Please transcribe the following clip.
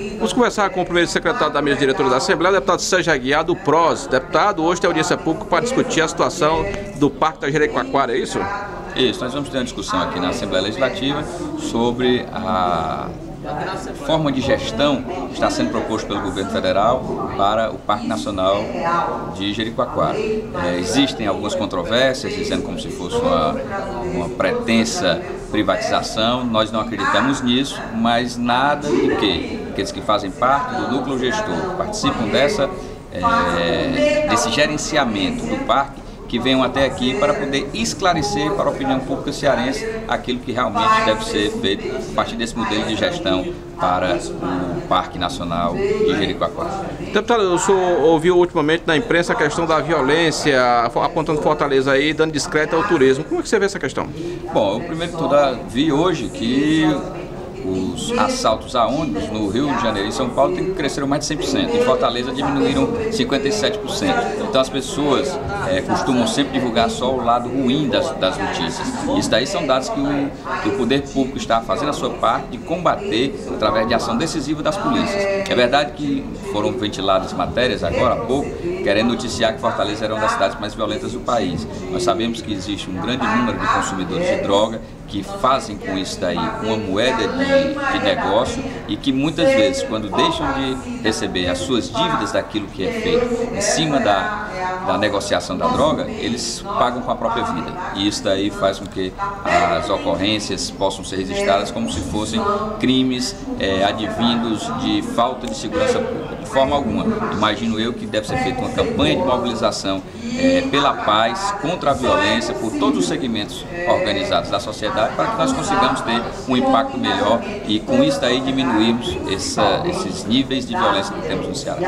Vamos conversar com o primeiro secretário da mesa diretora da Assembleia, deputado Sérgio Aguiar, do PROS. Deputado, hoje tem audiência pública para discutir a situação do Parque da Jerecoacoara, é isso? Isso, nós vamos ter uma discussão aqui na Assembleia Legislativa sobre a forma de gestão que está sendo proposto pelo governo federal para o Parque Nacional de Jericoacoara. É, existem algumas controvérsias, dizendo como se fosse uma, uma pretensa privatização, nós não acreditamos nisso, mas nada de que aqueles que fazem parte do núcleo gestor participam dessa, é, desse gerenciamento do parque que venham até aqui para poder esclarecer para a opinião pública cearense aquilo que realmente deve ser feito a partir desse modelo de gestão para o Parque Nacional de Jericoacoara. Deputado, o senhor ouviu ultimamente na imprensa a questão da violência, apontando Fortaleza aí, dando discreto ao turismo. Como é que você vê essa questão? Bom, eu primeiro de tudo vi hoje que os assaltos a ônibus no Rio de Janeiro e São Paulo cresceram mais de 100%. Em Fortaleza diminuíram 57%. Então as pessoas é, costumam sempre divulgar só o lado ruim das, das notícias. Isso daí são dados que o, que o poder público está fazendo a sua parte de combater através de ação decisiva das polícias. É verdade que foram ventiladas matérias agora há pouco, querendo noticiar que Fortaleza era uma das cidades mais violentas do país. Nós sabemos que existe um grande número de consumidores de droga que fazem com isso daí? Uma moeda de, de, negócio e que muitas vezes, quando deixam de receber as suas dívidas daquilo que é feito em cima da, da negociação da droga, eles pagam com a própria vida. E isso daí faz com que as ocorrências possam ser registradas como se fossem crimes é, advindos de falta de segurança pública. De forma alguma. Imagino eu que deve ser feita uma campanha de mobilização é, pela paz, contra a violência, por todos os segmentos organizados da sociedade, para que nós consigamos ter um impacto melhor e com isso daí diminuirmos essa, esses níveis de violência que temos no Ceará.